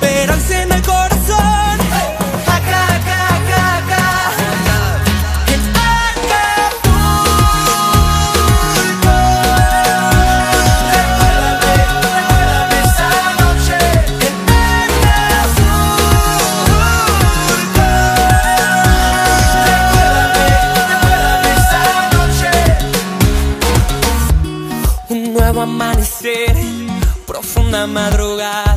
esperanza en el corazón. Acá, acá, acá, acá. En Acapulco. Recuérdame, recuérdame esa noche. En Un nuevo amanecer, profunda madrugada,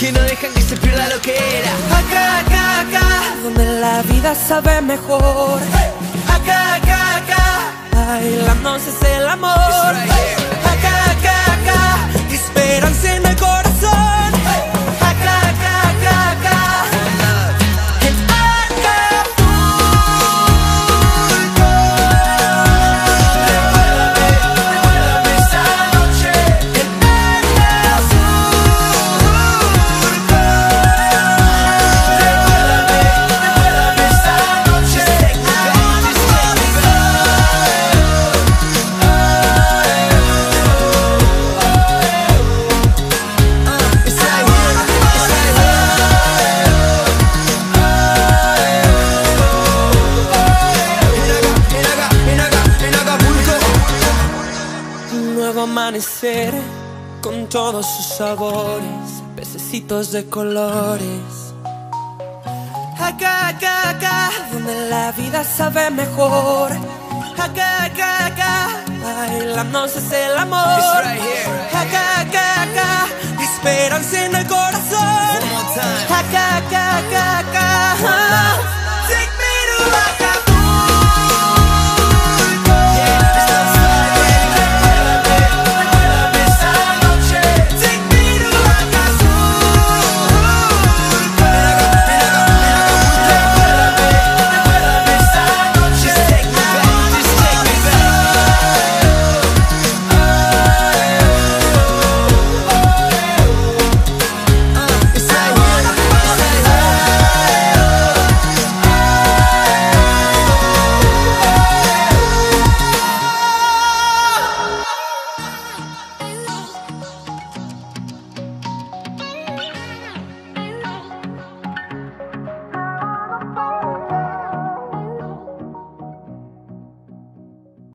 que no dejan que se pierda lo que era. Acá, acá, acá, donde la vida sabe mejor. Acá, acá, acá, bailamos es el amor. Amanecer con todos sus sabores, pececitos de colores. Acá, acá, acá, donde la vida sabe mejor. Acá, acá, acá, bailamos es el amor.